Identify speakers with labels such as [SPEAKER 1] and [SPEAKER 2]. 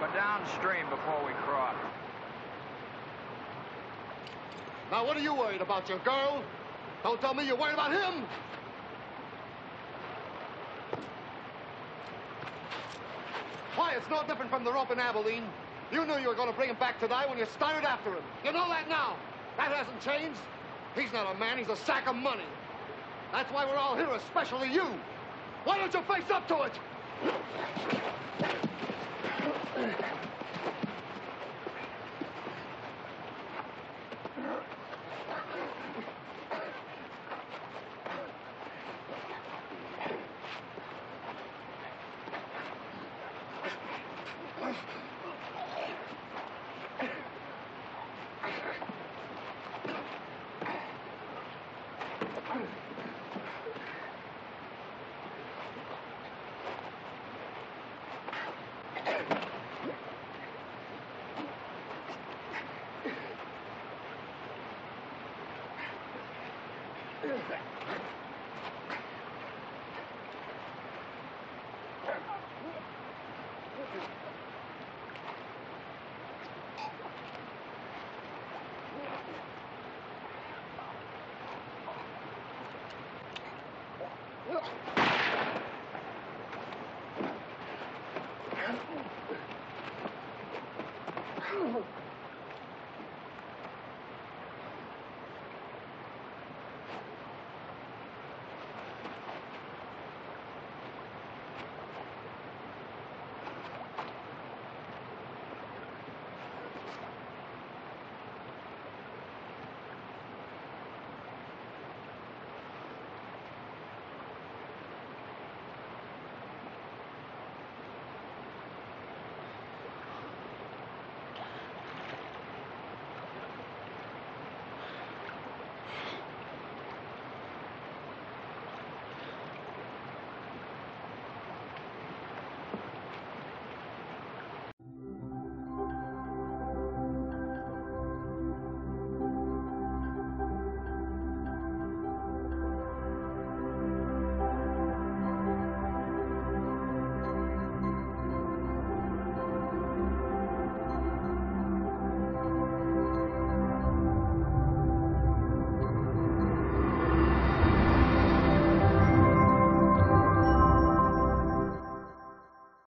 [SPEAKER 1] but downstream before we cross.
[SPEAKER 2] Now, what are you worried about, your girl? Don't tell me you're worried about him. Why, it's no different from the rope in Abilene. You knew you were going to bring him back to die when you started after him. You know that now. That hasn't changed. He's not a man, he's a sack of money. That's why we're all here, especially you. Why don't you face up to it? punta. Oh.